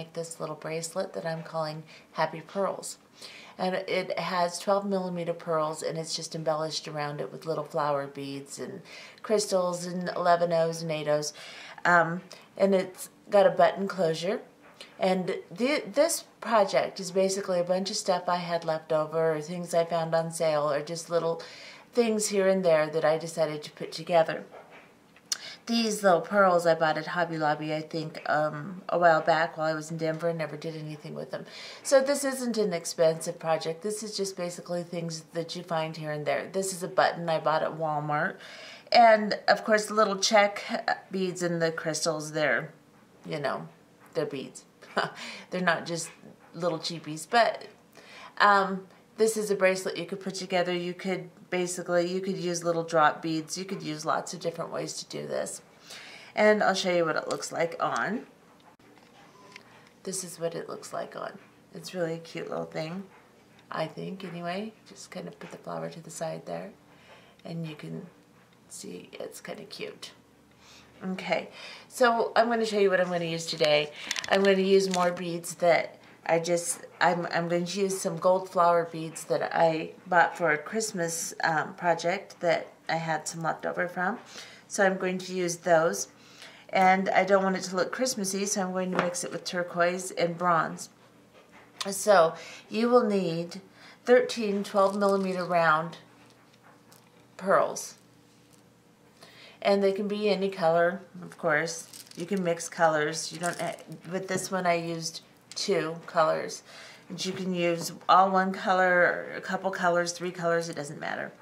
make this little bracelet that I'm calling Happy Pearls. And it has 12 millimeter pearls and it's just embellished around it with little flower beads and crystals and 11 O's and 8 O's. Um, and it's got a button closure. And this project is basically a bunch of stuff I had left over or things I found on sale or just little things here and there that I decided to put together these little pearls I bought at Hobby Lobby, I think, um, a while back while I was in Denver and never did anything with them. So this isn't an expensive project. This is just basically things that you find here and there. This is a button I bought at Walmart. And, of course, the little Czech beads and the crystals, they're, you know, they're beads. they're not just little cheapies. But um, this is a bracelet you could put together. You could basically, you could use little drop beads. You could use lots of different ways to do this. And I'll show you what it looks like on. This is what it looks like on. It's really a cute little thing, I think, anyway. Just kind of put the flower to the side there. And you can see it's kind of cute. Okay, so I'm going to show you what I'm going to use today. I'm going to use more beads that I just, I'm, I'm going to use some gold flower beads that I bought for a Christmas um, project that I had some left over from. So I'm going to use those. And I don't want it to look Christmassy, so I'm going to mix it with turquoise and bronze. So you will need 13 12 millimeter round pearls. And they can be any color, of course. You can mix colors. You don't. With this one, I used two colors. And you can use all one color, a couple colors, three colors, it doesn't matter.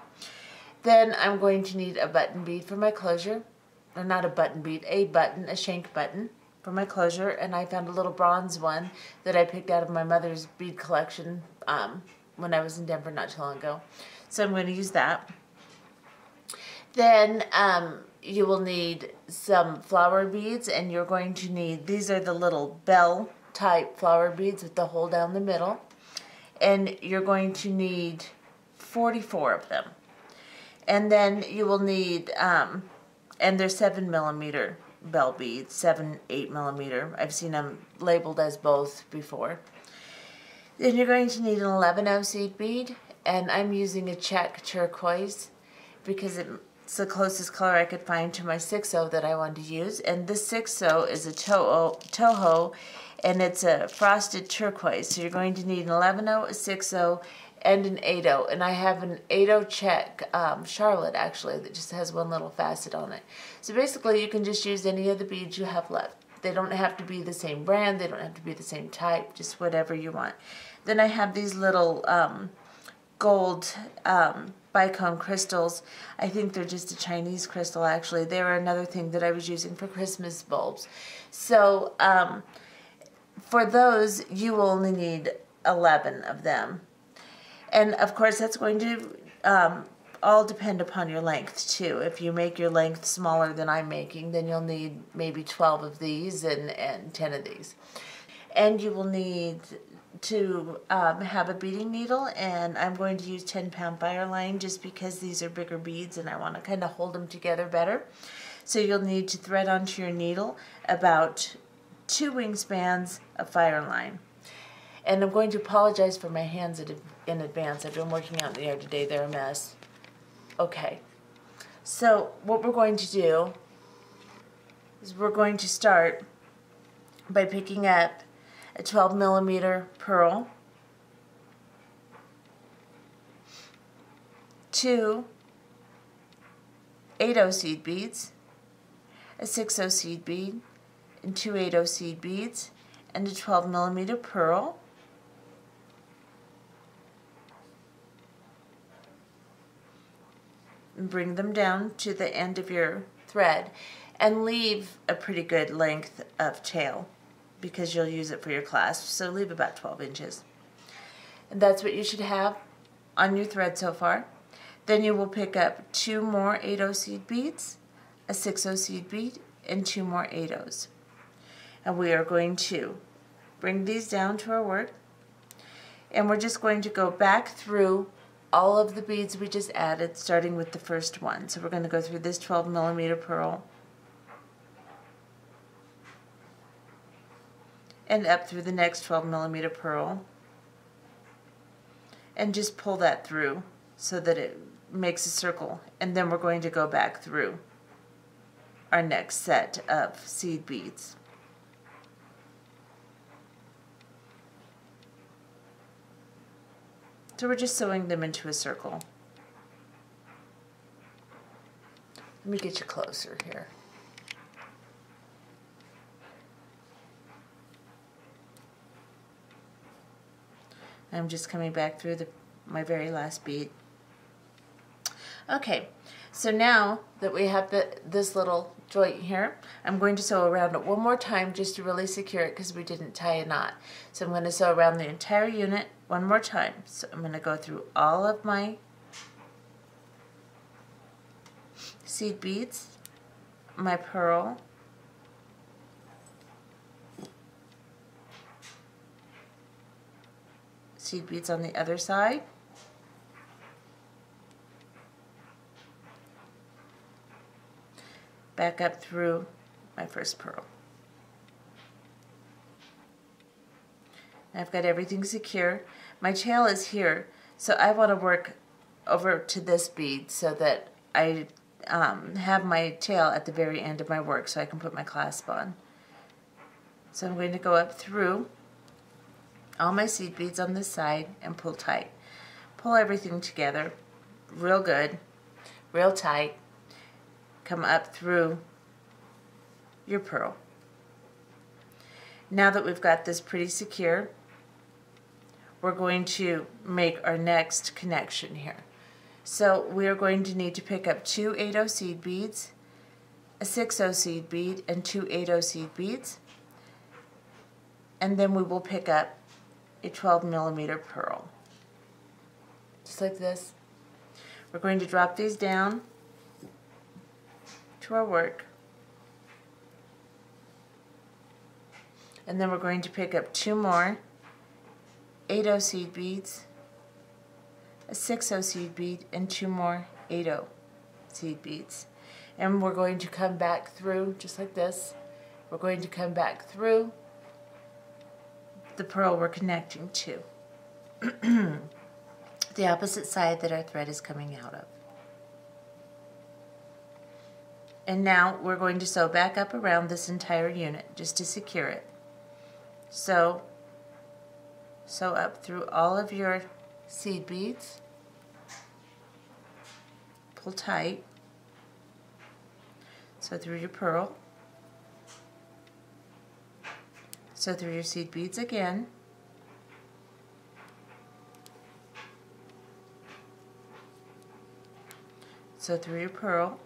Then I'm going to need a button bead for my closure. Or not a button bead, a button, a shank button for my closure. And I found a little bronze one that I picked out of my mother's bead collection um, when I was in Denver not too long ago. So I'm going to use that. Then um, you will need some flower beads and you're going to need, these are the little bell type flower beads with the hole down the middle. And you're going to need 44 of them. And then you will need, um, and they're 7 millimeter bell beads, 7, 8 millimeter. I've seen them labeled as both before. Then you're going to need an 11 seed bead, and I'm using a Czech turquoise because it's the closest color I could find to my 6-0 that I wanted to use. And this 6-0 is a Toho, Toho and it's a frosted turquoise. So you're going to need an 11 a 6 and an 8 And I have an 8 Czech um, Charlotte actually that just has one little facet on it. So basically you can just use any of the beads you have left. They don't have to be the same brand, they don't have to be the same type, just whatever you want. Then I have these little um, gold um, bicone crystals. I think they're just a Chinese crystal actually. They were another thing that I was using for Christmas bulbs. So um, for those, you will only need 11 of them. And of course, that's going to um, all depend upon your length too. If you make your length smaller than I'm making, then you'll need maybe 12 of these and, and 10 of these. And you will need to um, have a beading needle and I'm going to use 10 pound Fireline just because these are bigger beads and I want to kind of hold them together better. So you'll need to thread onto your needle about two wingspans of Fireline. And I'm going to apologize for my hands in advance. I've been working out in the air today. They're a mess. Okay. So what we're going to do is we're going to start by picking up a 12 millimeter pearl, two 8 seed beads, a 6 seed bead, and two 8 seed beads and a 12 millimeter pearl. And bring them down to the end of your thread and leave a pretty good length of tail because you'll use it for your clasp. So leave about 12 inches. And that's what you should have on your thread so far. Then you will pick up two more 8 seed beads, a 6 seed bead, and two more 8 O's and we are going to bring these down to our work and we're just going to go back through all of the beads we just added starting with the first one. So we're going to go through this 12 millimeter pearl and up through the next 12 millimeter pearl and just pull that through so that it makes a circle and then we're going to go back through our next set of seed beads. So we're just sewing them into a circle. Let me get you closer here. I'm just coming back through the, my very last bead. Okay, so now that we have the, this little joint here, I'm going to sew around it one more time just to really secure it because we didn't tie a knot. So I'm going to sew around the entire unit one more time. So I'm going to go through all of my seed beads, my pearl, seed beads on the other side. Back up through my first pearl. I've got everything secure. My tail is here, so I want to work over to this bead so that I um, have my tail at the very end of my work so I can put my clasp on. So I'm going to go up through all my seed beads on this side and pull tight. Pull everything together real good, real tight. Come up through your pearl. Now that we've got this pretty secure, we're going to make our next connection here. So we are going to need to pick up two 8 seed beads, a 6 seed bead, and two 8 seed beads. And then we will pick up a 12 millimeter pearl. Just like this. We're going to drop these down to our work. And then we're going to pick up two more 8 seed beads, a 6 seed bead, and two more 8 seed beads. And we're going to come back through just like this. We're going to come back through the pearl we're connecting to. the opposite side that our thread is coming out of. And now we're going to sew back up around this entire unit just to secure it. So, sew up through all of your seed beads. Pull tight. Sew through your pearl. Sew through your seed beads again. Sew through your pearl.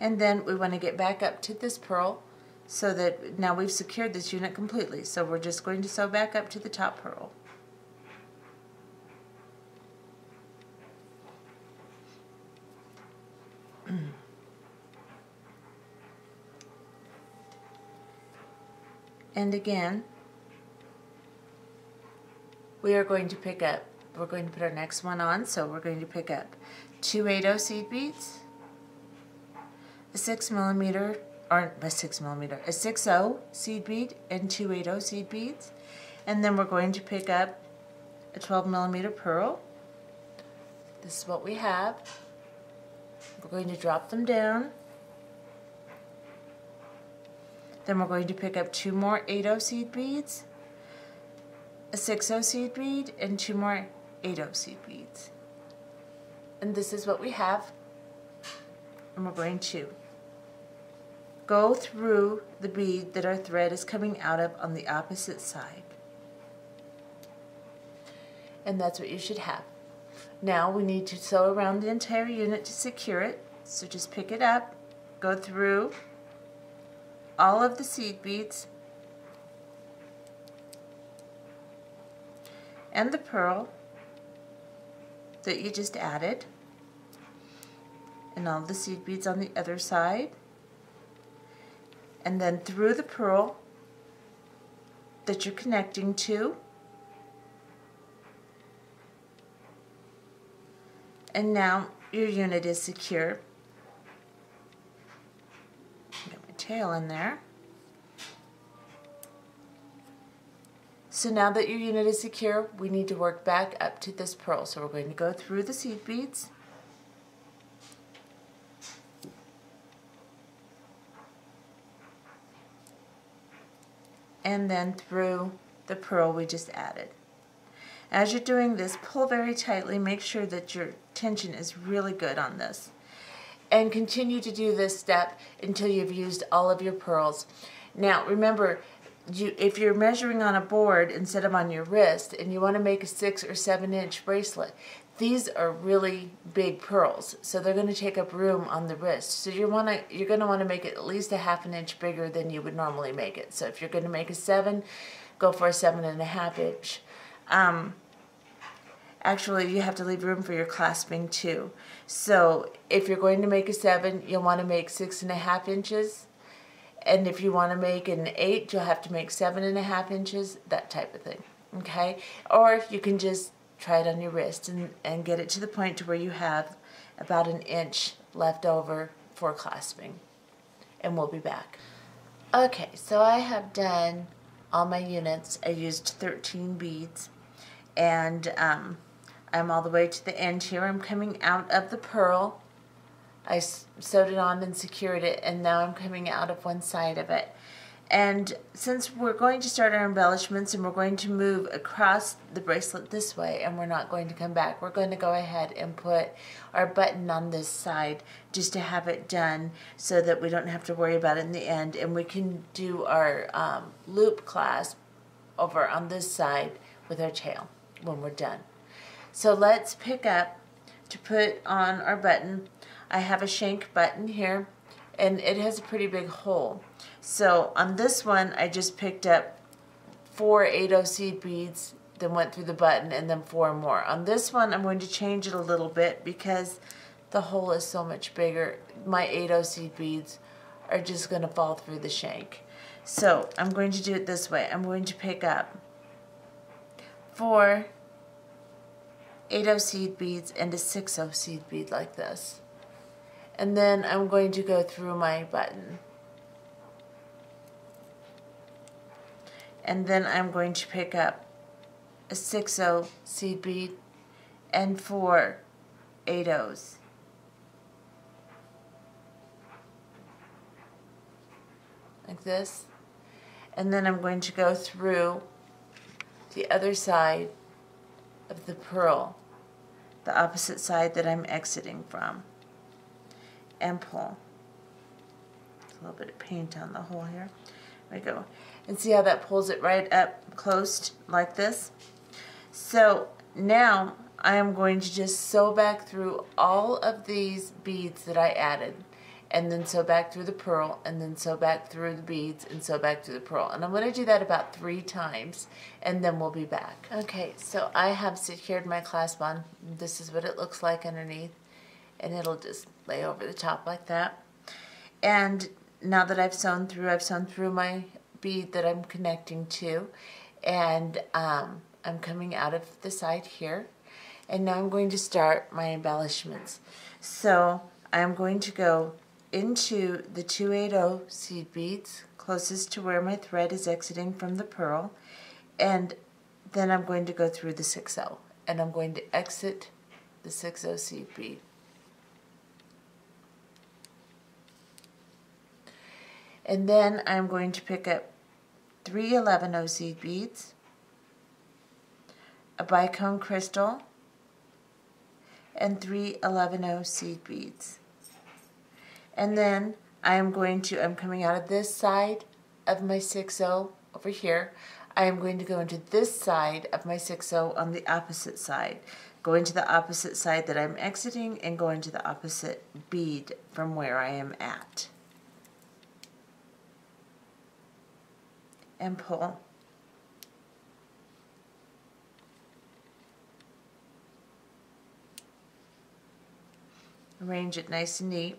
And then we want to get back up to this pearl so that now we've secured this unit completely. So we're just going to sew back up to the top pearl. and again we are going to pick up we're going to put our next one on so we're going to pick up two 8 seed beads a 6 millimeter or a 6 millimeter a 6 0 seed bead and two 8 seed beads and then we're going to pick up a 12 millimeter pearl. this is what we have we're going to drop them down Then we're going to pick up two more 8 seed beads, a 6 seed bead, and two more 8 seed beads. And this is what we have. And we're going to go through the bead that our thread is coming out of on the opposite side. And that's what you should have. Now we need to sew around the entire unit to secure it. So just pick it up, go through all of the seed beads and the pearl that you just added and all the seed beads on the other side and then through the pearl that you're connecting to and now your unit is secure get my tail in there. So now that your unit is secure, we need to work back up to this pearl. So we're going to go through the seed beads. And then through the pearl we just added. As you're doing this, pull very tightly. Make sure that your tension is really good on this. And continue to do this step until you've used all of your pearls. Now, remember, you, if you're measuring on a board instead of on your wrist and you want to make a six or seven inch bracelet, these are really big pearls, so they're going to take up room on the wrist. So you want to you're going to want to make it at least a half an inch bigger than you would normally make it. So if you're going to make a seven, go for a seven and a half inch. Um, actually, you have to leave room for your clasping too. So if you're going to make a seven, you'll want to make six and a half inches. And if you want to make an eight, you'll have to make seven and a half inches, that type of thing. Okay? Or you can just try it on your wrist and, and get it to the point to where you have about an inch left over for clasping. And we'll be back. Okay, so I have done all my units. I used 13 beads and um, I'm all the way to the end here. I'm coming out of the pearl. I sewed it on and secured it and now I'm coming out of one side of it. And since we're going to start our embellishments and we're going to move across the bracelet this way and we're not going to come back, we're going to go ahead and put our button on this side just to have it done so that we don't have to worry about it in the end. And we can do our um, loop clasp over on this side with our tail when we're done. So let's pick up to put on our button. I have a shank button here and it has a pretty big hole. So on this one, I just picked up four 80 seed beads, then went through the button, and then four more. On this one, I'm going to change it a little bit because the hole is so much bigger. My 80 seed beads are just going to fall through the shank. So I'm going to do it this way. I'm going to pick up four 8 seed beads and a 6 seed bead like this. And then I'm going to go through my button. and then I'm going to pick up a 6-0 seed bead and four 8-0s. Like this. And then I'm going to go through the other side of the pearl, the opposite side that I'm exiting from, and pull. a little bit of paint on the hole here. There we go and see how that pulls it right up close like this. So now I am going to just sew back through all of these beads that I added and then sew back through the pearl and then sew back through the beads and sew back through the pearl and I'm going to do that about three times and then we'll be back okay so I have secured my clasp on this is what it looks like underneath and it'll just lay over the top like that. And now that I've sewn through I've sewn through my bead that I'm connecting to. And um, I'm coming out of the side here. And now I'm going to start my embellishments. So I'm going to go into the 280 seed beads closest to where my thread is exiting from the pearl. And then I'm going to go through the 60 and I'm going to exit the 60 seed bead. And then I'm going to pick up three 11 seed beads, a bicone crystal, and three 11 seed beads. And then I am going to, I'm coming out of this side of my 6-0 over here. I am going to go into this side of my 6-0 on the opposite side. Go into the opposite side that I'm exiting and go into the opposite bead from where I am at. And pull. Arrange it nice and neat.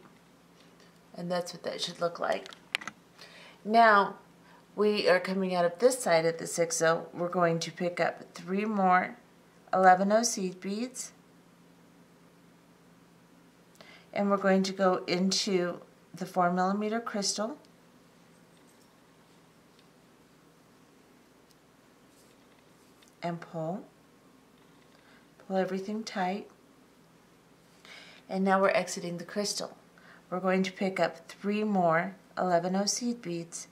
And that's what that should look like. Now, we are coming out of this side of the 6-0. We're going to pick up three more 11-0 seed beads. And we're going to go into the 4 millimeter crystal and pull. Pull everything tight. And now we're exiting the crystal. We're going to pick up three more 11 seed beads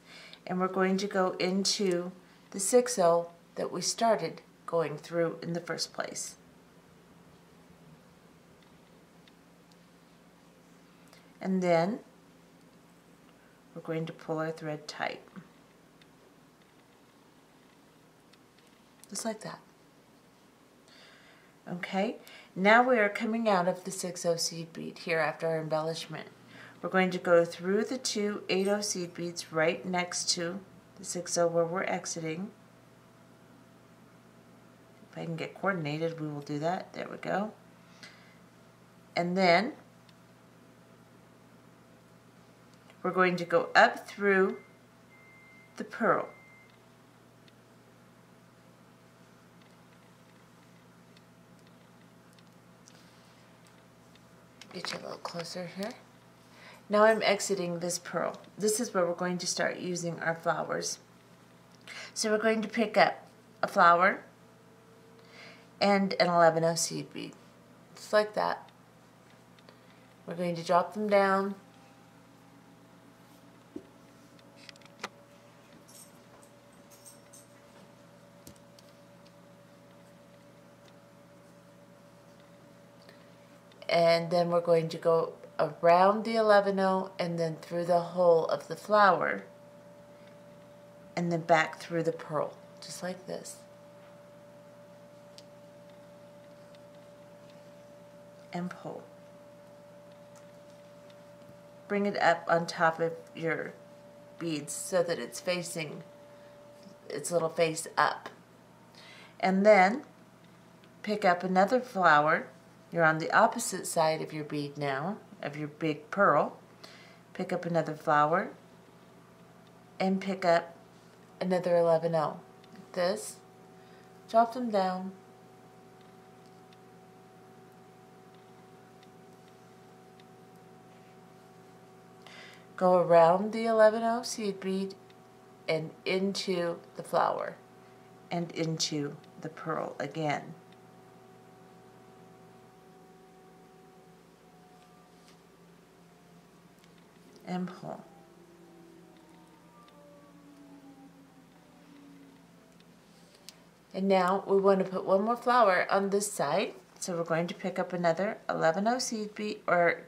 and we're going to go into the 6 that we started going through in the first place. And then we're going to pull our thread tight. Just like that. Okay, now we are coming out of the 6-0 seed bead here after our embellishment. We're going to go through the two 8-0 seed beads right next to the 6-0 where we're exiting. If I can get coordinated, we will do that. There we go. And then we're going to go up through the pearl. Get you a little closer here. Now I'm exiting this pearl. This is where we're going to start using our flowers. So we're going to pick up a flower and an 11 seed bead. Just like that. We're going to drop them down. And then we're going to go around the 11 and then through the hole of the flower and then back through the pearl just like this. And pull. Bring it up on top of your beads so that it's facing its little face up. And then pick up another flower. You're on the opposite side of your bead now of your big pearl. pick up another flower, and pick up another 11 0. This, drop them down. Go around the 11 0 seed bead and into the flower and into the pearl again. And pull. And now we want to put one more flower on this side. So we're going to pick up another 11 seed bead or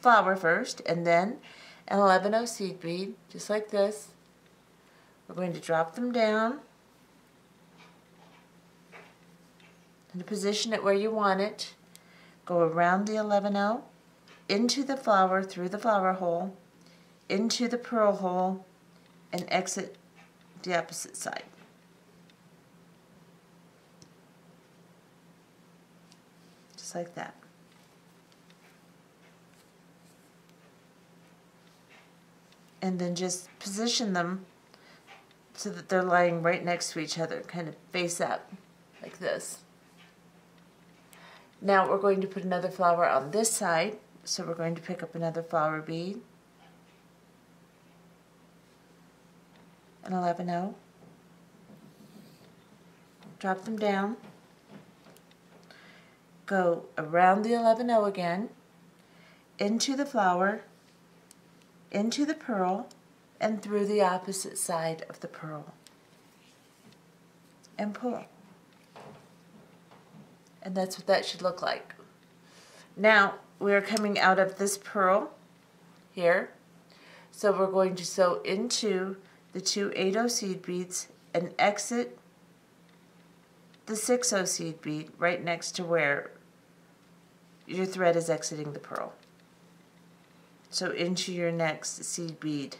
flower first and then an 11 seed bead just like this. We're going to drop them down and position it where you want it. Go around the 11 into the flower through the flower hole into the pearl hole and exit the opposite side. Just like that. And then just position them so that they're lying right next to each other, kind of face up, like this. Now we're going to put another flower on this side, so we're going to pick up another flower bead, an 11 Drop them down. Go around the 11 again, into the flower, into the pearl, and through the opposite side of the pearl. And pull. And that's what that should look like. Now, we're coming out of this pearl here. So we're going to sew into the two 8 seed beads and exit the 6 seed bead right next to where your thread is exiting the pearl. So into your next seed bead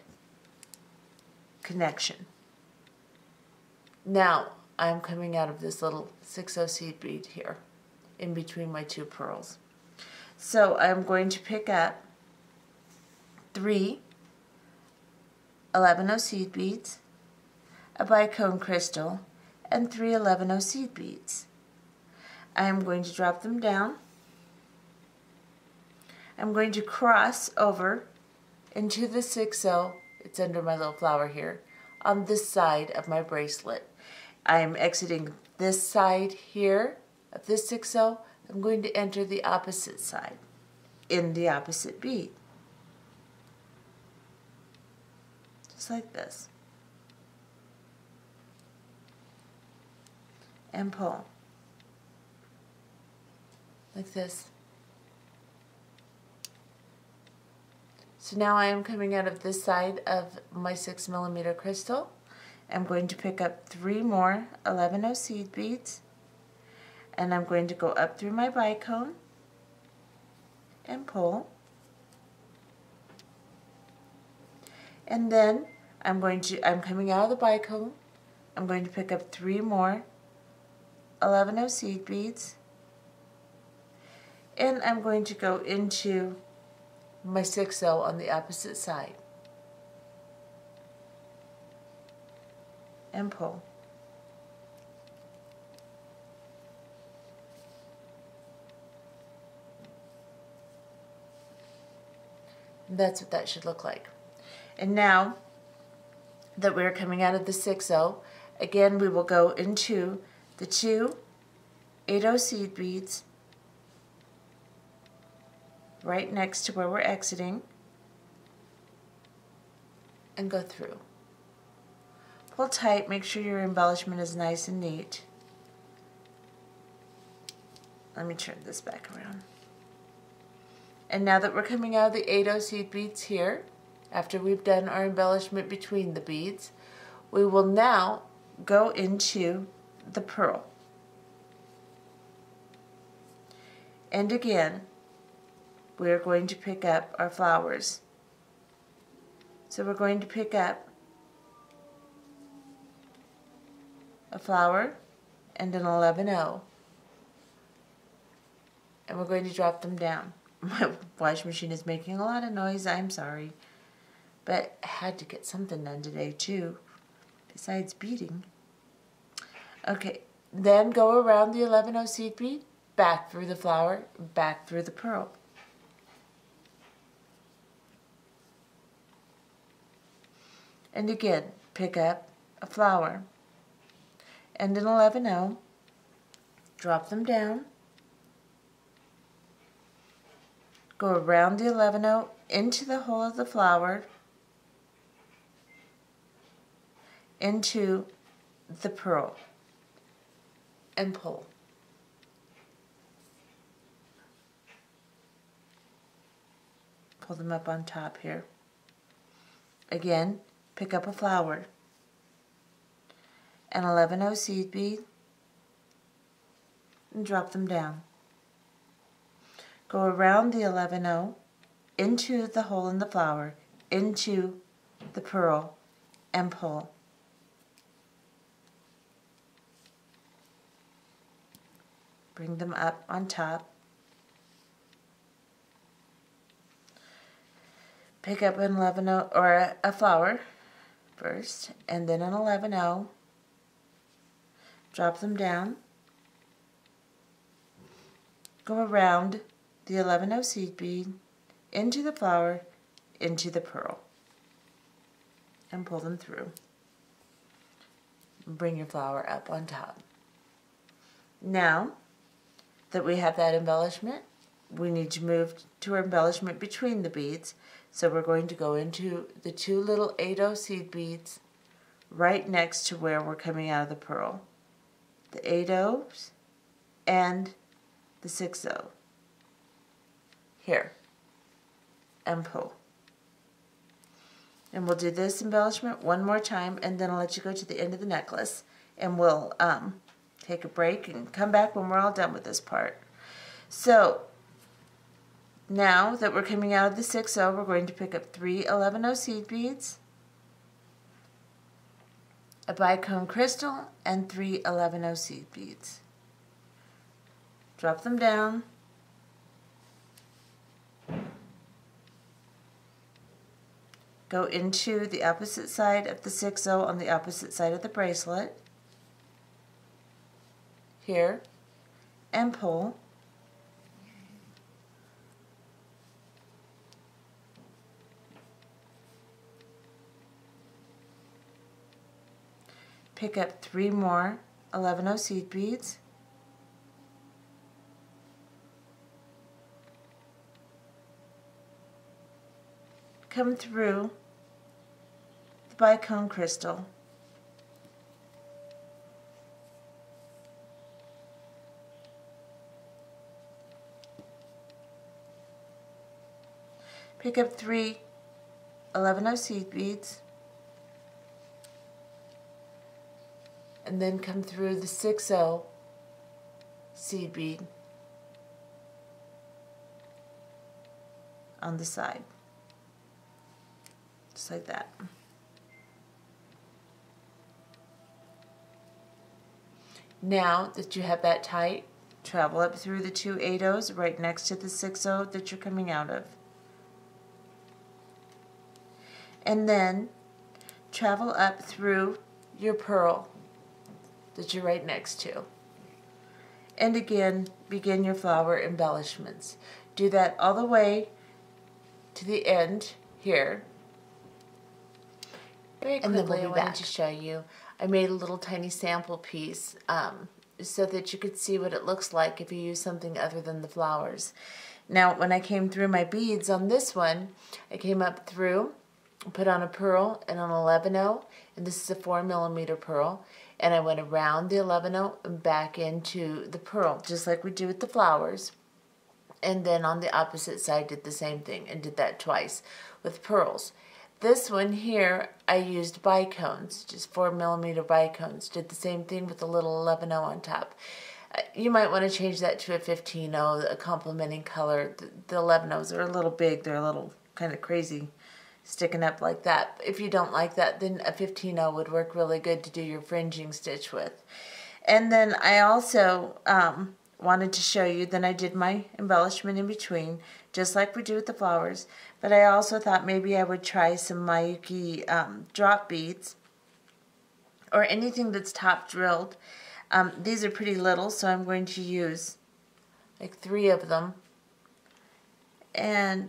connection. Now I'm coming out of this little 6 seed bead here in between my two pearls. So I'm going to pick up three 11 seed beads, a bicone crystal, and three 11 seed beads. I am going to drop them down. I'm going to cross over into the 6-0, it's under my little flower here, on this side of my bracelet. I am exiting this side here of this 6-0, I'm going to enter the opposite side in the opposite bead. Like this. And pull. Like this. So now I am coming out of this side of my 6 millimeter crystal. I'm going to pick up three more 11 seed beads and I'm going to go up through my bicone and pull. And then I'm going to, I'm coming out of the bicone, I'm going to pick up three more 11 seed beads and I'm going to go into my 6 on the opposite side and pull. That's what that should look like. And now that we're coming out of the 6-0, again we will go into the two 8-0 seed beads right next to where we're exiting and go through. Pull tight, make sure your embellishment is nice and neat. Let me turn this back around. And now that we're coming out of the 8-0 seed beads here, after we've done our embellishment between the beads, we will now go into the pearl. And again, we are going to pick up our flowers. So we're going to pick up a flower and an 11-0. And we're going to drop them down. My wash machine is making a lot of noise. I'm sorry. But I had to get something done today too, besides beading. Okay, then go around the 11 seed bead, back through the flower, back through the pearl. And again, pick up a flower and an 11 drop them down, go around the 11 into the hole of the flower, into the pearl, and pull. Pull them up on top here. Again, pick up a flower, an 11 seed bead, and drop them down. Go around the 11 into the hole in the flower, into the pearl, and pull. Bring them up on top. Pick up an 11 or a, flower first, and then an 11 drop them down, go around the 11 seed bead, into the flower, into the pearl, and pull them through. Bring your flower up on top. Now that we have that embellishment, we need to move to our embellishment between the beads. So we're going to go into the two little 8 seed beads right next to where we're coming out of the pearl. The 8 O's and the 6 O. Here. And pull. And we'll do this embellishment one more time and then I'll let you go to the end of the necklace and we'll um, take a break and come back when we're all done with this part. So now that we're coming out of the 6-0, we're going to pick up three 11-0 seed beads, a bicone crystal, and three 11-0 seed beads. Drop them down. Go into the opposite side of the 6-0 on the opposite side of the bracelet. Here. And pull. pick up three more 11 0 seed beads. Come through the bicone crystal. Pick up three 11 0 seed beads. and then come through the 6-0 seed bead on the side. Just like that. Now that you have that tight, travel up through the two 8-0s right next to the 6-0 that you're coming out of. And then travel up through your pearl that you're right next to. And again, begin your flower embellishments. Do that all the way to the end here. Very quickly, we'll I wanted back. to show you. I made a little tiny sample piece um, so that you could see what it looks like if you use something other than the flowers. Now, when I came through my beads on this one, I came up through, put on a pearl and an 11 and this is a 4 millimeter pearl, and I went around the 11 and back into the pearl, just like we do with the flowers. And then on the opposite side did the same thing and did that twice with pearls. This one here, I used bicones, just 4 millimeter bicones. Did the same thing with a little 11 on top. You might want to change that to a 15 a complementing color. The, the 11 are a little big, they're a little kind of crazy sticking up like that. If you don't like that, then a 15-0 would work really good to do your fringing stitch with. And then I also um, wanted to show you, then I did my embellishment in between, just like we do with the flowers. But I also thought maybe I would try some Miyuki um, drop beads or anything that's top drilled. Um, these are pretty little, so I'm going to use like three of them. And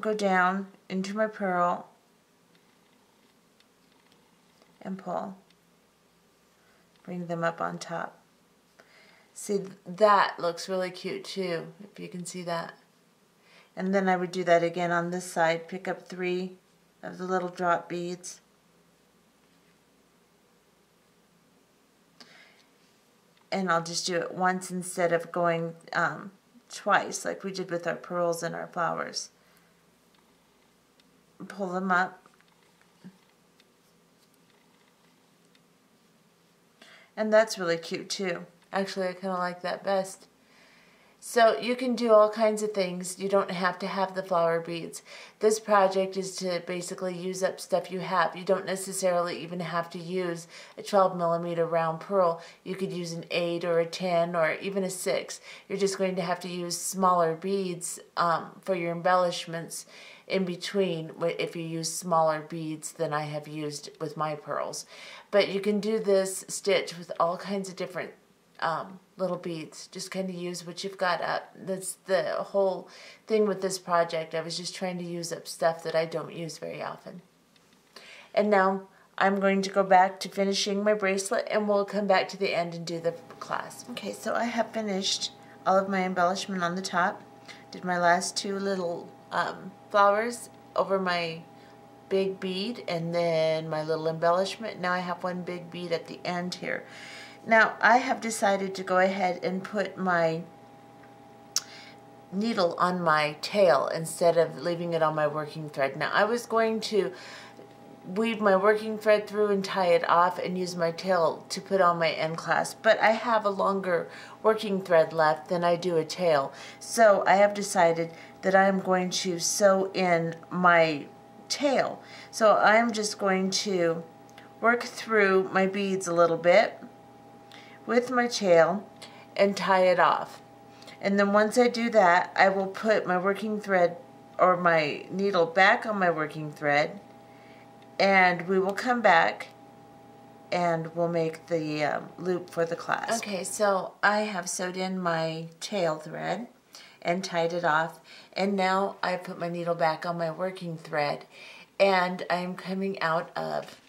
go down into my pearl and pull. Bring them up on top. See, that looks really cute too, if you can see that. And then I would do that again on this side. Pick up three of the little drop beads. And I'll just do it once instead of going um, twice like we did with our pearls and our flowers pull them up. And that's really cute too. Actually, I kind of like that best. So you can do all kinds of things. You don't have to have the flower beads. This project is to basically use up stuff you have. You don't necessarily even have to use a 12 millimeter round pearl. You could use an 8 or a 10 or even a 6. You're just going to have to use smaller beads um, for your embellishments in between if you use smaller beads than I have used with my pearls. But you can do this stitch with all kinds of different um, little beads. Just kind of use what you've got up. That's the whole thing with this project. I was just trying to use up stuff that I don't use very often. And now I'm going to go back to finishing my bracelet and we'll come back to the end and do the clasp. Okay, so I have finished all of my embellishment on the top. Did my last two little um, flowers over my big bead and then my little embellishment. Now I have one big bead at the end here. Now I have decided to go ahead and put my needle on my tail instead of leaving it on my working thread. Now I was going to weave my working thread through and tie it off and use my tail to put on my end clasp but I have a longer working thread left than I do a tail. So I have decided that I'm going to sew in my tail. So I'm just going to work through my beads a little bit with my tail and tie it off. And then once I do that I will put my working thread or my needle back on my working thread and we will come back and we'll make the um, loop for the clasp. Okay, so I have sewed in my tail thread and tied it off and now I put my needle back on my working thread and I'm coming out of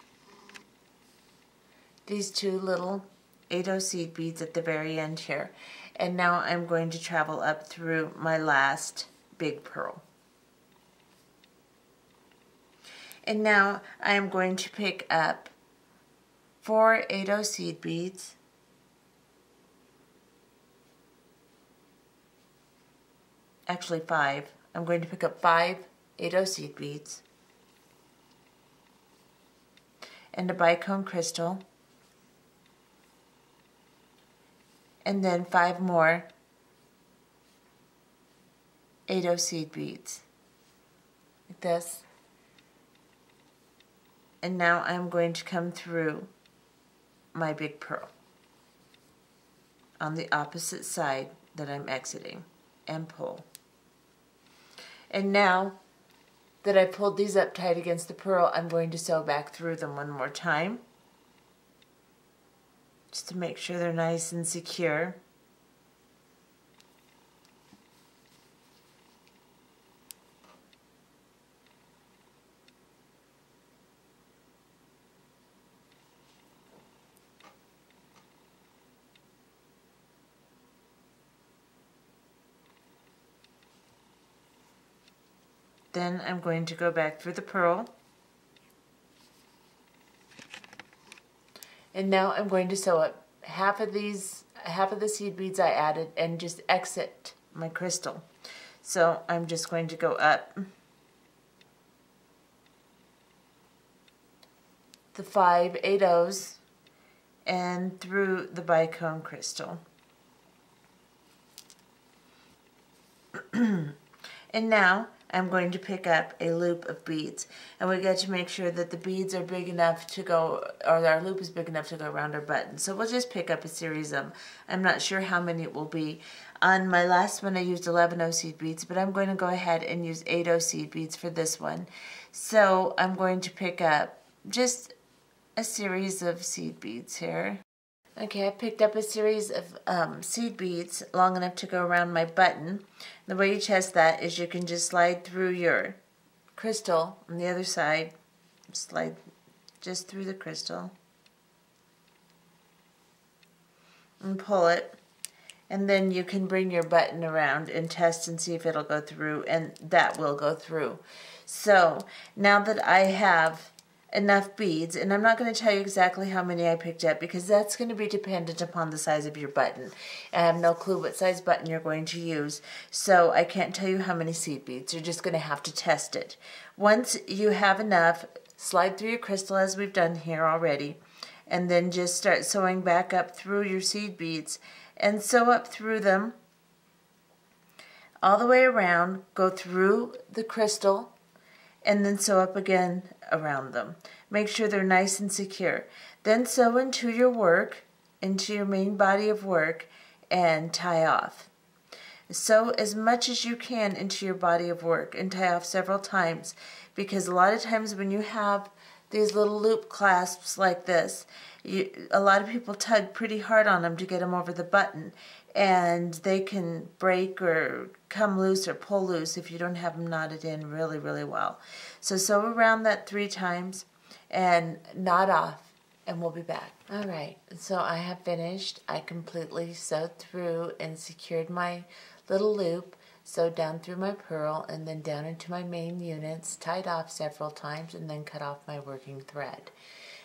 these two little 8 seed beads at the very end here. And now I'm going to travel up through my last big pearl. And now I am going to pick up four 8 seed beads. Actually five. I'm going to pick up five 8 seed beads and a bicone crystal and then five more 8 seed beads like this and now I'm going to come through my big pearl on the opposite side that I'm exiting and pull and now that I pulled these up tight against the pearl, I'm going to sew back through them one more time. Just to make sure they're nice and secure. Then I'm going to go back through the pearl. And now I'm going to sew up half of these, half of the seed beads I added and just exit my crystal. So I'm just going to go up the five eight O's and through the bicone crystal. and now I'm going to pick up a loop of beads. And we got to make sure that the beads are big enough to go or our loop is big enough to go around our button so we'll just pick up a series of them I'm not sure how many it will be. On my last one I used 11 O seed beads but I'm going to go ahead and use 8 O seed beads for this one. So I'm going to pick up just a series of seed beads here Okay, I picked up a series of um, seed beads long enough to go around my button. The way you test that is you can just slide through your crystal on the other side. Slide just through the crystal. And pull it. And then you can bring your button around and test and see if it'll go through. And that will go through. So now that I have enough beads and I'm not going to tell you exactly how many I picked up because that's going to be dependent upon the size of your button. I have no clue what size button you're going to use so I can't tell you how many seed beads. You're just going to have to test it. Once you have enough, slide through your crystal as we've done here already and then just start sewing back up through your seed beads and sew up through them all the way around, go through the crystal and then sew up again around them. Make sure they're nice and secure. Then sew into your work, into your main body of work, and tie off. Sew as much as you can into your body of work and tie off several times because a lot of times when you have these little loop clasps like this, you, a lot of people tug pretty hard on them to get them over the button and they can break or come loose or pull loose if you don't have them knotted in really, really well. So sew around that three times and knot off and we'll be back. All right, so I have finished. I completely sewed through and secured my little loop, sewed down through my pearl and then down into my main units, tied off several times and then cut off my working thread.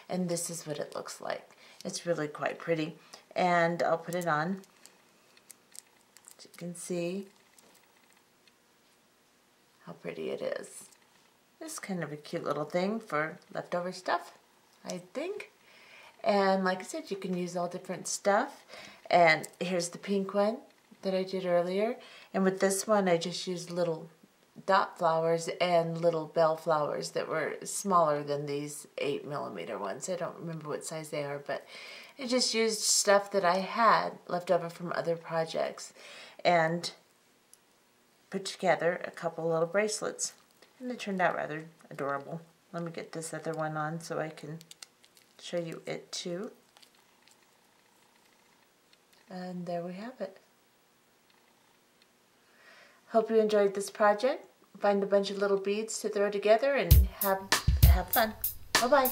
And this is what it looks like. It's really quite pretty. And I'll put it on can see how pretty it is. It's kind of a cute little thing for leftover stuff, I think. And like I said, you can use all different stuff. And here's the pink one that I did earlier. And with this one, I just used little dot flowers and little bell flowers that were smaller than these 8 millimeter ones. I don't remember what size they are, but I just used stuff that I had left over from other projects and put together a couple little bracelets. And it turned out rather adorable. Let me get this other one on so I can show you it too. And there we have it. Hope you enjoyed this project. Find a bunch of little beads to throw together and have, have fun. Bye-bye.